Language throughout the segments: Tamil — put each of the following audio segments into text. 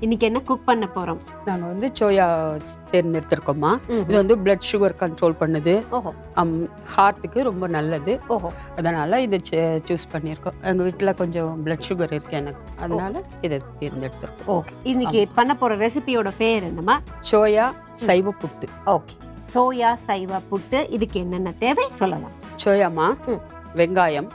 இன்னைக்கு என்ன குக் பண்ண போறோம்? நாங்கள் வந்து சோயா தேர்ந்தெடுத்திருக்கோம்மா இது வந்து பிளட் சுகர் கண்ட்ரோல் பண்ணுது. ஓஹோ. ஹார்ட்டுக்கு ரொம்ப நல்லது. ஓஹோ. அதனால் இதை சூஸ் பண்ணியிருக்கோம். எங்கள் வீட்டில் கொஞ்சம் பிளட் சுகர் இருக்கு எனக்கு. அதனால இதை தேர்ந்தெடுத்திருக்கோம். ஓகே. இன்னைக்கு பண்ண போற ரெசிபியோட பேர் என்னமா சோயா சைவ புட்டு. ஓகே. சோயா சைவ புட்டு. இதுக்கு என்னென்ன தேவை? சொல்லலாம். சோயாமா. வெங்காயம்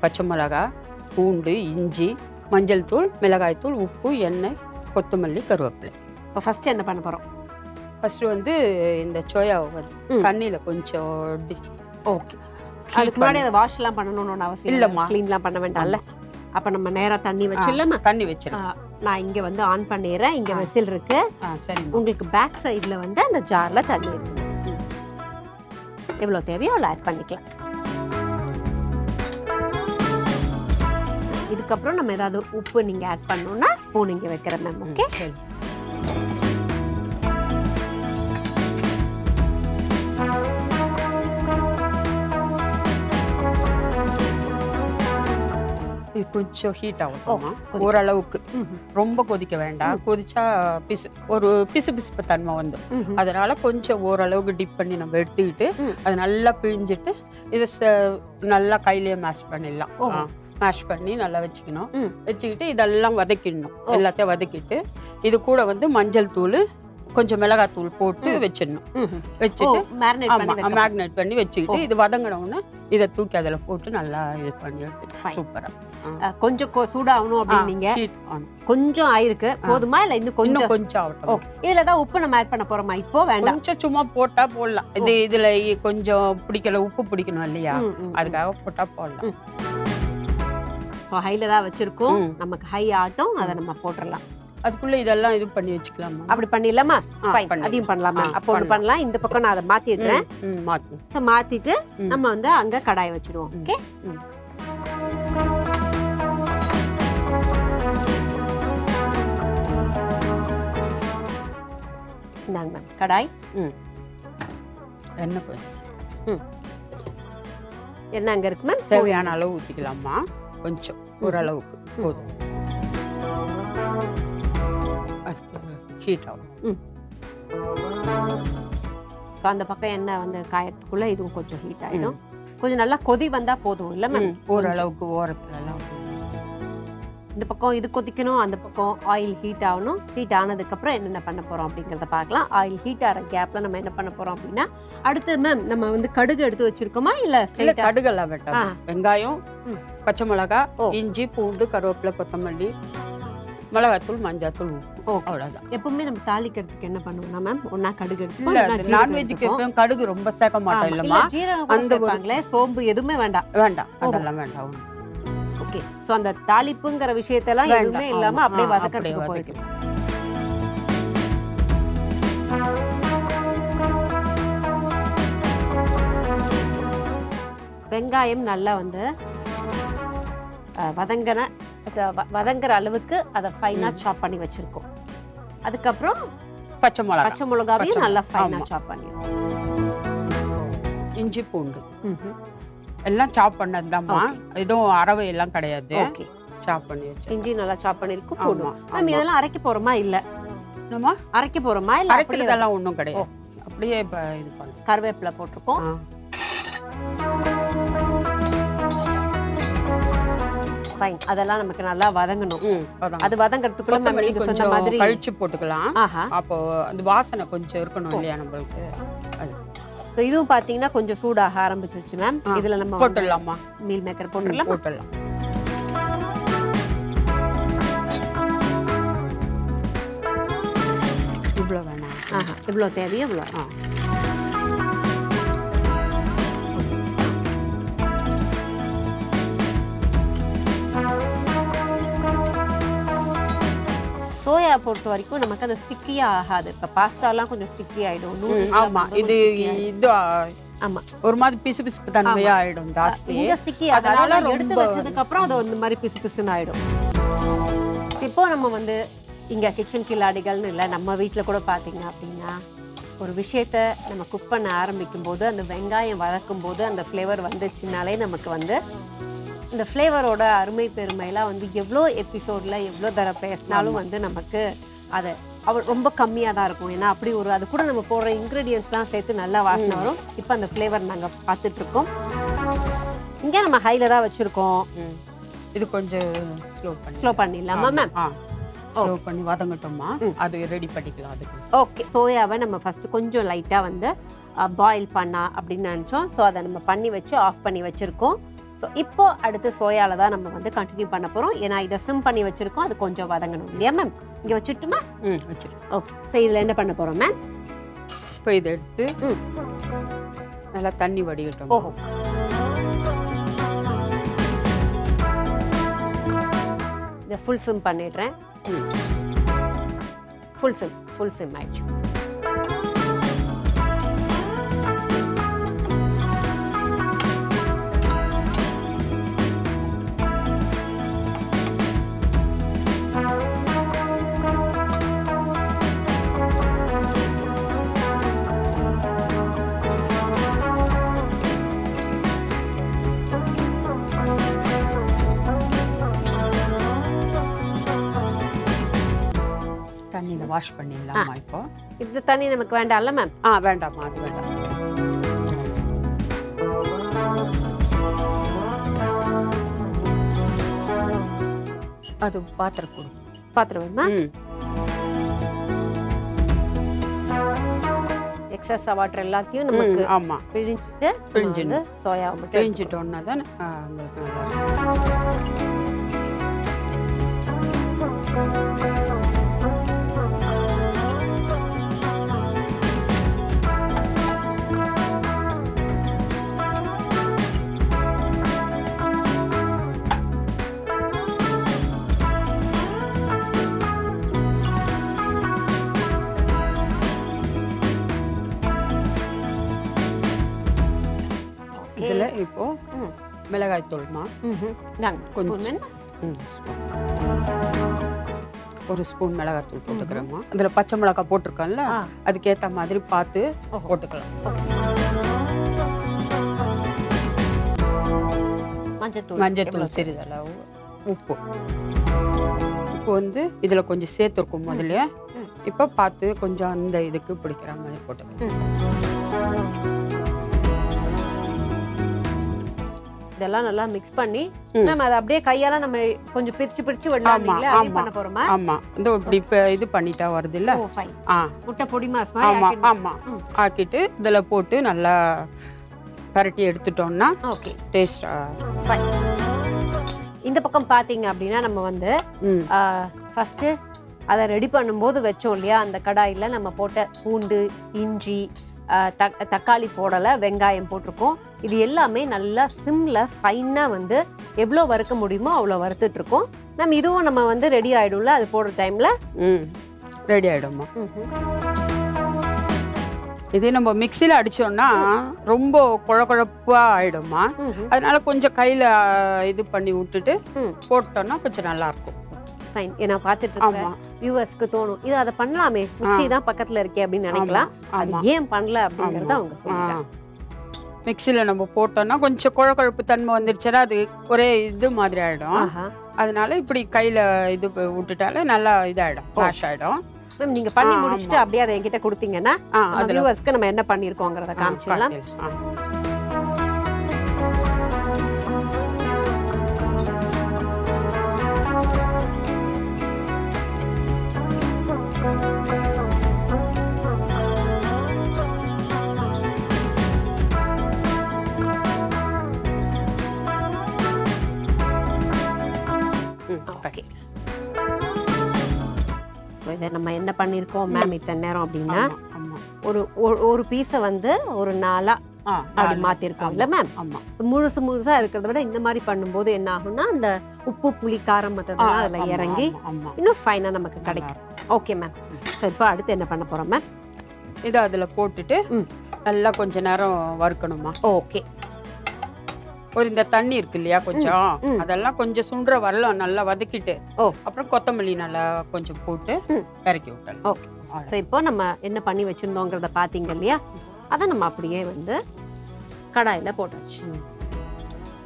பச்சை மிளகாய் பூண்டு இஞ்சி மஞ்சள் தூள் மிளகாய் தூள் உப்பு எண்ணெய் கொத்தமல்லி கருவேப்பிலை. இப்போ ஃபர்ஸ்ட் என்ன பண்ண போறோம்? ஃபர்ஸ்ட் வந்து இந்த சோயாவை வந்து. தண்ணியில் கொஞ்சம் ஓகே அதுக்கு முன்னாடி அதை வாஷ் எல்லாம் பண்ணணும்னு அவசியம் இல்லம்மா. க்ளீன்லாம் பண்ண வேண்டாம்ல? அப்ப நம்ம நேரா தண்ணி வச்சிடலாமா? தண்ணி வச்சிருக்கேன் நான் இங்க வந்து ஆன் பண்ணிடுறேன். இங்க. வெசில் இருக்கு. சரிம்மா. உங்களுக்கு பேக் சைடுல வந்து அந்த ஜார்ல தண்ணி இருக்கு. எவ்வளவு தேவையோ அவ்வளோ ஆட் பண்ணிக்கலாம். இதுக்கப்புறம் நம்ம ஏதாவது உப்பு நீங்க ஆட் பண்ணணும்னா ஸ்பூன் இங்க வைக்கிறேன் மேம் ஓகே கொஞ்சம் ஹீட் கொதிக்க. ஓரளவுக்கு. ரொம்ப கொதிக்க வேண்டாம். கொதிச்சா பிசு ஒரு பிசு பிசுப்பு தன்மை வந்து அதனால கொஞ்சம் ஓரளவுக்கு டிப் பண்ணி நம்ம எடுத்துக்கிட்டு. அது நல்லா பிழிஞ்சிட்டு இதை ச- நல்லா கையிலேயே மேஷ் பண்ணிடலாம். ஓ. மேஷ் பண்ணி நல்லா வச்சுக்கணும். வச்சுக்கிட்டு இதெல்லாம் வதக்கிடணும். எல்லாத்தையும் வதக்கிட்டு இது கூட வந்து மஞ்சள் தூள் கொஞ்சம் மிளகாய் தூள் போட்டு வச்சிடணும். வச்சுட்டு. மேக்னேட் பண்ணி வச்சுக்கிட்டு இது வதங்கின உடனே இதை தூக்கி அதில் போட்டு நல்லா இது பண்ணி எடுத்துட்டு Fine. சூப்பரா அஹ், கொஞ்சம் சூடாகணும் அப்படின்னீங்க. கொஞ்சம் ஆயிருக்கு. போதுமா இல்ல இன்னும் கொஞ்சம்? கொஞ்சம் ஆகட்டும். ஓகே. இதுல தான் உப்பு நம்ம ஆட் பண்ண போறோமா? இப்போ வேண்டாம். கொஞ்சம் சும்மா போட்டா போடலாம். இது இதுல கொஞ்சம் பிடிக்கல உப்பு பிடிக்கணும் இல்லையா. அதுக்காக போட்டா போடலாம். ஸோ ஹைல தான் வச்சிருக்கோம். ம். நமக்கு ஹை ஆட்டும் அதை நம்ம போட்டுடலாம் அதுக்குள்ள இதெல்லாம் இது பண்ணி வச்சுக்கலாமா? அப்படி பண்ணிடலாமா. அதையும் பண்ணலாமா? அப்போ ஒன்று பண்ணலாம். இந்த பக்கம் நான் அதை மாத்திடுறேன். ம், ம், மாத்தணும். ஸோ மாத்திட்டு ம். நம்ம வந்து அங்க கடாய் வச்சிடுவோம் ம். ஓகே ம். இந்தாங்க மேம் கடாய். ம். எண்ணெய் கொஞ்சம். என்ன அங்க இருக்கு மேம் தேவையான அளவு ஊற்றிக்கலாமா கொஞ்சம் ஓரளவுக்கு போதும். அதுக்கு ஹீட் ஆகும். ஸோ அந்த பக்கம் எண்ணெய் வந்து காயறதுக்குள்ள இதுவும் கொஞ்சம் ஹீட் ஆயிடும். கொஞ்சம் நல்லா கொதி வந்தா போதும் இல்ல மேம் ஓரளவுக்கு ஓரத்துல எல்லாம் இந்த பக்கம் இது கொதிக்கணும் அந்த பக்கம் ஆயில் ஹீட் ஆகணும். ஹீட் ஆனதுக்கு அப்புறம் என்னென்ன பண்ண போறோம் அப்படிங்கறத பார்க்கலாம். ஆயில் ஹீட் ஆகிற கேப்ல நம்ம என்ன பண்ண போறோம் அப்படின்னா அடுத்து மேம் நம்ம வந்து கடுகு எடுத்து வச்சிருக்கோமா? இல்ல கடுகெல்லாம் ஆ. வெங்காயம். பச்சை மிளகாய். இஞ்சி பூண்டு கருவேப்பிலை கொத்தமல்லி மிளகாத்தூள் மஞ்சாத்தூள். உப்பு ஓகே அவ்வளவுதான். எப்பவுமே நம்ம தாளிக்கிறதுக்கு என்ன பண்ணுவோம்னா மேம் ஒன்னா கடுகு நான்வெஜ்க்கு எடுத்துப்போம். எப்பயும் கடுகு ரொம்ப சேர்க்க மாட்டோம் இல்ல இல்லம்மா அந்த சோம்பு எதுவுமே வேண்டாம். வேண்டாம் அதெல்லாம் வேண்டாம். ஓகே. சோ அந்த தாளிப்புங்கிற விஷயத்தெல்லாம். எதுவுமே இல்லாம ஆமா. அப்படியே வதக்கிறதுக்கு போயிடும் வெங்காயம் நல்லா வந்து வதங்கின வதங்குற அளவுக்கு அதை ஃபைனா சாப் பண்ணி வச்சிருக்கோம். அதுக்கப்புறம் பச்சை மிளகாய் பச்சை மிளகாவையும் நல்லா ஃபைனா ஆமா. சாப் பண்ணிடுவோம். இஞ்சி பூண்டு. எல்லாம் சாப் பண்ணதுதாம்மா. எதுவும் அரவை எல்லாம் கிடையாது. ஓகே சாப் பண்ணி வச்சு இஞ்சி நல்லா சாப் பண்ணிருக்கோம் போடும் மேம். இதெல்லாம் அரைக்க போறோமா? இல்ல. என்னம்மா? அரைக்க போறோமா? இல்ல அரைக்கிறதெல்லாம் ஒண்ணும் கிடையாது. அப்படியே இப்ப இது பண்ணு கருவேப்பிலை போட்டிருக்கோம். ஃபைன் அதெல்லாம் நமக்கு நல்லா வதங்கணும். அது வதங்கறதுக்குள்ள மேம் கொத்தமல்லி நீங்க சொன்ன மாதிரி கழிச்சு போட்டுக்கலாம். அப்போ அந்த வாசனை கொஞ்சம் இருக்கணும் இல்லையா நம்மளுக்கு? ஸோ இதுவும் பாத்தீங்கன்னா கொஞ்சம் சூடாக ஆரம்பிச்சிருச்சு மேம். இதுல நம்ம போட்டுடலாமா? மீல் மேக்கர் போட்டுடலாம்? போட்டுடலாம். இவ்வளோ வேணாம். ஆஹா இவ்வளோ தேவையோ? இவ்வளோ ஆ. சோயா பொறுத்த வரைக்கும் நமக்கு அந்த ஸ்டிக்கியா ஆகாது. இப்ப பாஸ்தாலாம் கொஞ்சம் ஸ்டிக்கி ஆயிடும். ம், noodles ஆமா. எல்லாம் ரொம்ப இது. இது ஆமா. ஒரு மாதிரி பிசு பிசுப்பு தன்மையா ஆயிடும் ஜாஸ்தி. ஸ்டிக்கி அதனால எடுத்து வச்சதுக்கு அப்புறம் அது இந்த மாதிரி பிசு பிசுன்னு ஆயிடும். இப்போ நம்ம வந்து இங்க கிச்சன் கில்லாடிகள்னு இல்லை நம்ம வீட்ல கூட பாத்தீங்க அப்படின்னா ஒரு விஷயத்த நம்ம குக் பண்ண ஆரம்பிக்கும் போது அந்த வெங்காயம் வதக்கும் போது அந்த ஃப்ளேவர் வந்துச்சுனாலே நமக்கு வந்து இந்த ஃப்ளேவரோட அருமை பெருமைலாம் வந்து எவ்வளோ எபிசோடில் எவ்வளோ தர பேசினாலும் வந்து நமக்கு அதை அவர் ரொம்ப கம்மியாக தான் இருக்கும். ஏன்னா அப்படி ஒரு அது கூட நம்ம போடுற இன்க்ரீடியன்ஸ்லாம் சேர்த்து நல்லா வாசனை வரும். இப்போ அந்த ஃப்ளேவர் நாங்கள் பார்த்துட்ருக்கோம் இங்கே நம்ம ஹையில் தான் வச்சுருக்கோம். இது கொஞ்சம் ஸ்லோ பண்ணி. ஸ்லோ பண்ணிடலாமா மேம் ஸ்லோ பண்ணி வதங்கட்டோமா? அது ரெடி பண்ணிக்கலாம் அதுக்கு. ஓகே சோயாவை நம்ம ஃபஸ்ட்டு கொஞ்சம் லைட்டாக வந்து பாயில் பண்ணா அப்படின்னு நினச்சோம். ஸோ அதை நம்ம பண்ணி வச்சு ஆஃப் பண்ணி வச்சுருக்கோம். ஸோ இப்போ அடுத்து சோயால தான் நம்ம வந்து கண்டினியூ பண்ண போகிறோம் ஏன்னா இதை சிம் பண்ணி வச்சுருக்கோம். அது கொஞ்சம் வதங்கணும் இல்லையா மேம் இங்கே வச்சுட்டுமா? ம் வச்சிரு ஓகே ஸோ இதில் என்ன பண்ண போகிறோம் மேம் இப்போ இதை எடுத்து ம். நல்லா தண்ணி வடிகட்டும் ஓஹோ. இதை ஃபுல் சிம் பண்ணிடுறேன். ஃபுல் சிம் ஃபுல் சிம் ஆயிடுச்சு. வாஷ் பண்ணிடலாமா இப்போ? இந்த தண்ணி நமக்கு வேண்டாம்ல மேம் ஆ வேண்டாம்மா அது வேண்டாம். அது பாத்திரம் கொடு. பாத்திரம் வேணுமா? எக்ஸஸ் வாட்டர் எல்லாத்தையும் நமக்கு ம், ஆமா. பிழிஞ்சிட்டு சோயாவை மட்டும் பிழிஞ்சிட்டோன்னா தான்? உங்களுக்கு மிளகாய் தூள்மா கொஞ்சம். ஒரு ஸ்பூன் மிளகாய் தூள் போட்டுக்கிறோமா அதுல பச்சை மிளகாய் போட்டிருக்கோம்ல ஆ. அதுக்கேத்த மாதிரி பார்த்து. போட்டுக்கலாம். மஞ்சத்தூள் மஞ்சத்தூள் சிறிதளவு உப்பு. உப்பு வந்து இதுல கொஞ்சம் சேர்த்துருக்கும் முதல்ல. இப்போ பார்த்து கொஞ்சம் அந்த இதுக்கு பிடிக்கிற மாதிரி போட்டுக்கலாம். இதெல்லாம் நல்லா மிக்ஸ் பண்ணி நம்ம அதை அப்படியே கையால நம்ம கொஞ்சம் பிரிச்சு பிரிச்சு விடலாம் ஆமா, இல்லைங்களா? அதே. பண்ண போறோமா? ஆமா. இந்த இப்படி இப்போ இது பண்ணிட்டா வருது இல்ல? ஆ. முட்டை பொடி மாஸ் ஆமா ஆமா. ஆக்கிட்டு இதுல போட்டு நல்லா பரட்டி எடுத்துட்டோம்னா ஓகே. டேஸ்ட் ஃபைன் இந்த பக்கம் பாத்தீங்க அப்படின்னா நம்ம வந்து ம். ஃபஸ்ட்டு அதை ரெடி பண்ணும்போது வச்சோம் இல்லையா? அந்த கடாயில் நம்ம போட்ட பூண்டு இஞ்சி தக்காளி போடலை வெங்காயம் போட்டிருக்கோம். இது எல்லாமே நல்லா சிம்மில் ஃபைனாக வந்து எவ்வளோ வறுக்க முடியுமோ அவ்வளோ வறுத்துட்ருக்கோம். மேம் இதுவும் நம்ம வந்து ரெடி ஆகிடும்ல அது போடுற டைமில் ம். ரெடி ஆயிடும்மா. இதே நம்ம மிக்சியில் அடிச்சோம்னா ரொம்ப குழ குழப்பா ஆயிடும்மா அதனால கொஞ்சம் கையில இது பண்ணி விட்டுட்டு. போட்டோம்னா கொஞ்சம் நல்லா இருக்கும். ஃபைன் ஏன்னா பார்த்துட்டு இருக்கேன் வியூவர்ஸ்க்கு தோணும். இது அதை பண்ணலாமே. மிக்ஸி தான் பக்கத்தில் இருக்கே அப்படின்னு நினைக்கலாம். அது ஏன் பண்ணல அப்படிங்கிறத அவங்க சொல்லுங்க மிக்சியில் நம்ம போட்டோம்னா கொஞ்சம் குழ குழப்பு தன்மை வந்துருச்சுன்னா அது ஒரே இது மாதிரி ஆயிடும். ஆஹா. அதனால இப்படி கையில இது விட்டுட்டாலே நல்லா இதாயிடும். வாஷ் ஆயிடும். மேம் நீங்க பண்ணி முடிச்சுட்டு அப்படியே அதை என்கிட்ட கொடுத்தீங்கன்னா வியூவர்ஸ்க்கு நம்ம என்ன பண்ணியிருக்கோங்கிறத காமிச்சிடலாம் பண்ணியிருக்கோம் மேம் இத்தனை நேரம் அப்படின்னா ஒரு ஒரு- பீஸை வந்து ஒரு நாளா ஆ, அப்படி. மாத்திருக்கோம் இல்ல மேம் முழுசு முழுசா இருக்கிறத விட இந்த மாதிரி பண்ணும்போது என்ன ஆகும்னா அந்த உப்பு புளி காரம் மற்றதெல்லாம் அதுல இறங்கி. இன்னும் ஃபைனா நமக்கு கிடைக்கும். ஓகே மேம் ஸோ இப்போ அடுத்து என்ன பண்ண போறோம் மேம் இதை அதுல போட்டுட்டு. நல்லா கொஞ்ச நேரம் வறுக்கணுமா? ஓகே ஒரு இந்த தண்ணி இருக்கு இல்லையா கொஞ்சம். அதெல்லாம் கொஞ்சம் சுண்டுற வரலாம் நல்லா வதக்கிட்டு. அப்புறம் கொத்தமல்லி நல்லா கொஞ்சம் போட்டு. இறக்கி விட்டலாம் ஓகே ஸோ இப்போ நம்ம என்ன பண்ணி வச்சிருந்தோங்கிறத பார்த்தீங்க இல்லையா? அதை நம்ம அப்படியே வந்து கடாயில் போட்டாச்சு.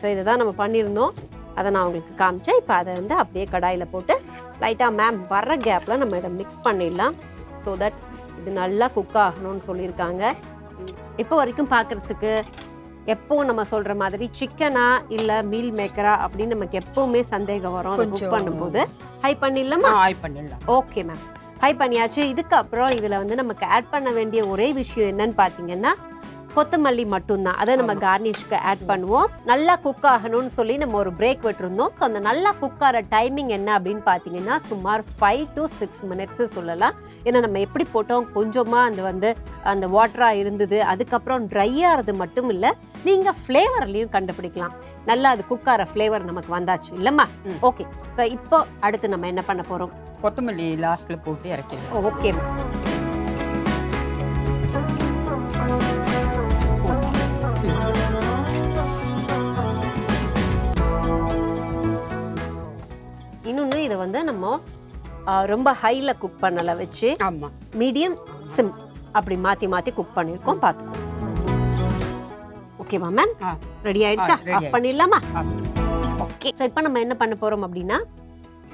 ஸோ இதை தான் நம்ம பண்ணியிருந்தோம். அதை நான் உங்களுக்கு காமிச்சேன். இப்போ அதை வந்து அப்படியே கடாயில் போட்டு லைட்டாக மேம் வர்ற கேப்பில் நம்ம இதை மிக்ஸ் பண்ணிடலாம். ஸோ தட் இது நல்லா குக் ஆகணும்னு சொல்லியிருக்காங்க. இப்போ வரைக்கும் பார்க்குறதுக்கு எப்பவும் நம்ம சொல்கிற மாதிரி சிக்கனா இல்லை மீல் மேக்கரா அப்படின்னு நமக்கு எப்பவுமே சந்தேகம் வரும். குக் பண்ணும்போது. ஹை பண்ணிடலாமா? ஆய் பண்ணிடலாம். ஓகே மேம் ஹை பண்ணியாச்சு. இதுக்கப்புறம் இதில் வந்து நமக்கு ஆட் பண்ண வேண்டிய ஒரே விஷயம் என்னன்னு பார்த்தீங்கன்னா கொத்தமல்லி மட்டும்தான். அதை நம்ம கார்னிஷ்க்கு ஆட் பண்ணுவோம். நல்லா குக் ஆகணும்னு சொல்லி நம்ம ஒரு பிரேக் விட்டுருந்தோம். ஸோ அந்த நல்லா குக் ஆகிற டைமிங் என்ன அப்படின்னு பார்த்தீங்கன்னா சுமார் ஃபைவ் டு சிக்ஸ் மினிட்ஸ் சொல்லலாம். ஏன்னா நம்ம எப்படி போட்டோம்? கொஞ்சமாக அந்த வந்து அந்த வாட்டராக இருந்தது. அதுக்கப்புறம் ட்ரை ஆகிறது மட்டும் இல்லை நீங்கள் ஃப்ளேவர்லையும் கண்டுபிடிக்கலாம். நல்லா அது குக் ஆகிற ஃப்ளேவர் நமக்கு வந்தாச்சு. இல்லைம்மா. ஓகே ஸோ இப்போ அடுத்து நம்ம என்ன பண்ண போகிறோம் கொத்தமல்லி லாஸ்ட்ல போட்டு இறக்கிடலாம். ஓகே நம்ம ரொம்ப ஹையில் குக் பண்ணல வச்சு ஆமா. மீடியம் சிம் அப்படி மாற்றி மாற்றி குக் பண்ணியிருக்கோம் பார்த்துக்கோ. ஓகேவா மேம். ரெடி ஆயிடுச்சா? ஆஃப் பண்ணிடலாமா. ஓகே. ஸோ இப்போ நம்ம என்ன பண்ண போகிறோம் அப்படின்னா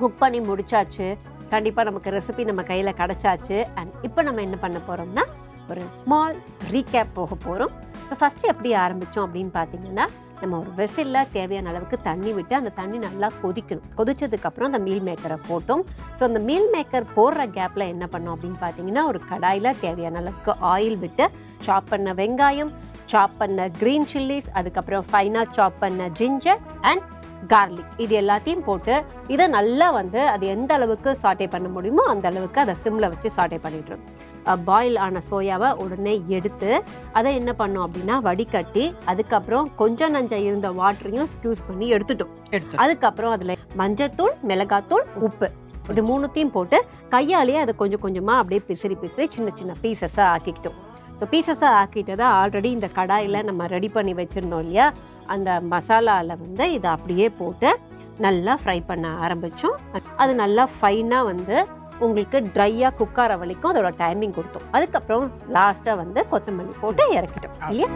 குக் பண்ணி முடிச்சாச்சு. கண்டிப்பாக நமக்கு ரெசிபி நம்ம கையில் கிடச்சாச்சு. அண்ட் இப்போ நம்ம என்ன பண்ண போகிறோம்னா ஒரு ஸ்மால் ரீகேப் போக போகிறோம் ஸோ ஃபஸ்ட்டு எப்படி ஆரம்பித்தோம் அப்படின்னு பார்த்தீங்கன்னா நம்ம ஒரு வெசிலில் தேவையான அளவுக்கு தண்ணி விட்டு அந்த தண்ணி நல்லா கொதிக்கணும். கொதிச்சதுக்கப்புறம் அந்த மீல் மேக்கரை போட்டோம். ஸோ அந்த மீல் மேக்கர் போடுற கேப்பில் என்ன பண்ணோம் அப்படின்னு பார்த்தீங்கன்னா ஒரு கடாயில் தேவையான அளவுக்கு ஆயில் விட்டு சாப் பண்ண வெங்காயம் சாப் பண்ண க்ரீன் சில்லிஸ் அதுக்கப்புறம் ஃபைனாக சாப் பண்ண ஜிஞ்சர் அண்ட் கார்லிக் இது எல்லாத்தையும் போட்டு இதை நல்லா வந்து அது எந்த அளவுக்கு சாட்டை பண்ண முடியுமோ அந்த அளவுக்கு அதை சிம்மில் வச்சு சாட்டை பண்ணிட்டுருக்கோம் பாயில் ஆன சோயாவை உடனே எடுத்து அதை என்ன பண்ணோம் அப்படின்னா வடிகட்டி அதுக்கப்புறம் கொஞ்சம் நஞ்ச இருந்த வாட்டரையும் ஸ்க்யூஸ் பண்ணி எடுத்துட்டோம். எடுத்து அதுக்கப்புறம் அதில் மஞ்சத்தூள் மிளகாத்தூள் உப்பு. இது மூணுத்தையும் போட்டு கையாலேயே அதை கொஞ்சம் கொஞ்சமாக அப்படியே பிசிறி பிசிறி சின்ன சின்ன பீசஸாக ஆக்கிக்கிட்டோம். ஸோ பீசஸாக ஆக்கிட்டதை ஆல்ரெடி இந்த கடாயில் நம்ம ரெடி பண்ணி வச்சுருந்தோம் இல்லையா? அந்த மசாலாவில் வந்து இதை அப்படியே போட்டு நல்லா ஃப்ரை பண்ண ஆரம்பித்தோம் அது நல்லா ஃபைனாக வந்து உங்களுக்கு ட்ரையாக குக் ஆகிற வரைக்கும் அதோட டைமிங் கொடுத்தோம். அதுக்கப்புறம் லாஸ்ட்டாக வந்து கொத்தமல்லி போட்டு இறக்கிட்டோம். இல்லையா?